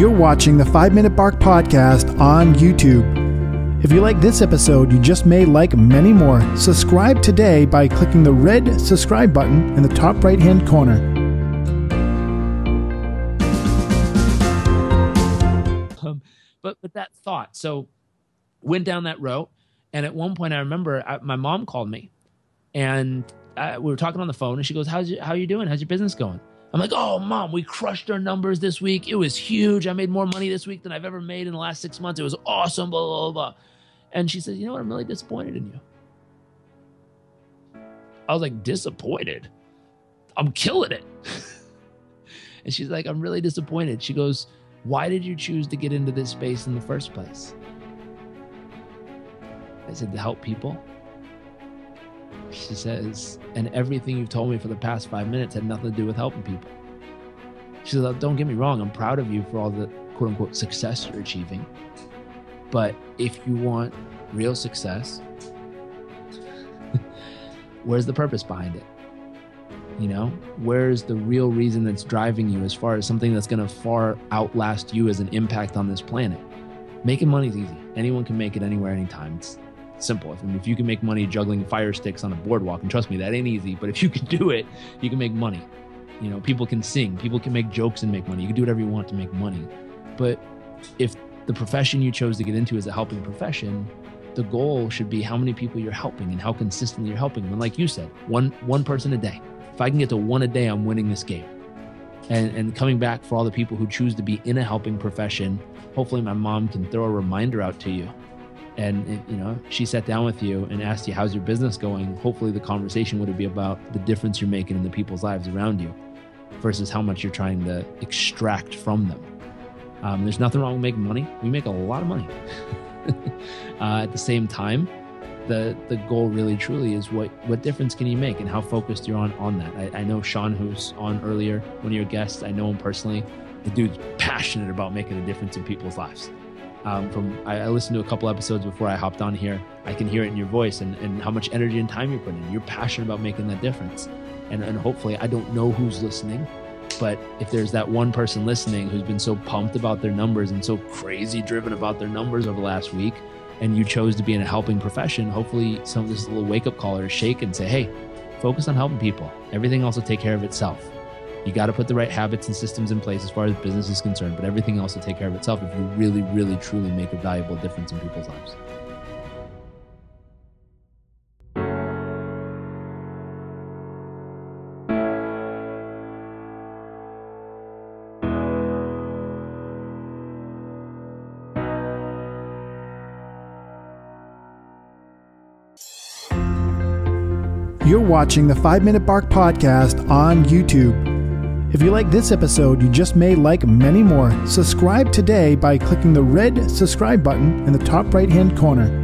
You're watching the 5 Minute Bark Podcast on YouTube. If you like this episode, you just may like many more. Subscribe today by clicking the red subscribe button in the top right hand corner. Um, but but that thought. So went down that road, and at one point I remember I, my mom called me, and I, we were talking on the phone, and she goes, "How's your, how you doing? How's your business going?" I'm like, "Oh, mom, we crushed our numbers this week. It was huge. I made more money this week than I've ever made in the last six months. It was awesome." Blah blah blah. And she says, "You know what? I'm really disappointed in you." I was like, "Disappointed? I'm killing it." and she's like, "I'm really disappointed." She goes, "Why did you choose to get into this space in the first place?" I said, "To help people." She says, and everything you've told me for the past five minutes had nothing to do with helping people. She says, don't get me wrong, I'm proud of you for all the quote unquote success you're achieving. But if you want real success, where's the purpose behind it? You know, where's the real reason that's driving you as far as something that's going to far outlast you as an impact on this planet? Making money is easy. Anyone can make it anywhere, anytime. It's simple. I mean, if you can make money juggling fire sticks on a boardwalk, and trust me, that ain't easy, but if you can do it, you can make money. You know, people can sing, people can make jokes and make money. You can do whatever you want to make money. But if the profession you chose to get into is a helping profession, the goal should be how many people you're helping and how consistently you're helping. And like you said, one one person a day. If I can get to one a day, I'm winning this game. And and coming back for all the people who choose to be in a helping profession, hopefully my mom can throw a reminder out to you and you know she sat down with you and asked you how's your business going? Hopefully the conversation would be about the difference you're making in the people's lives around you versus how much you're trying to extract from them. Um, there's nothing wrong with making money. We make a lot of money. Uh, at the same time the the goal really truly is what what difference can you make and how focused you're on on that. I, I know sean who's on earlier one of your guests i know him personally. The dude's passionate about making a difference in people's lives um, from I, I, listened to a couple episodes before I hopped on here. I can hear it in your voice and, and how much energy and time you put in. You're passionate about making that difference. And, and hopefully, I don't know who's listening, but if there's that one person listening who's been so pumped about their numbers and so crazy driven about their numbers over the last week, and you chose to be in a helping profession, hopefully, some of this little wake up call or shake and say, hey, focus on helping people. Everything else will take care of itself. You got to put the right habits and systems in place as far as business is concerned, but everything else will take care of itself if you really, really, truly make a valuable difference in people's lives. You're watching the 5 Minute Bark Podcast on YouTube. If you like this episode, you just may like many more. Subscribe today by clicking the red subscribe button in the top right hand corner.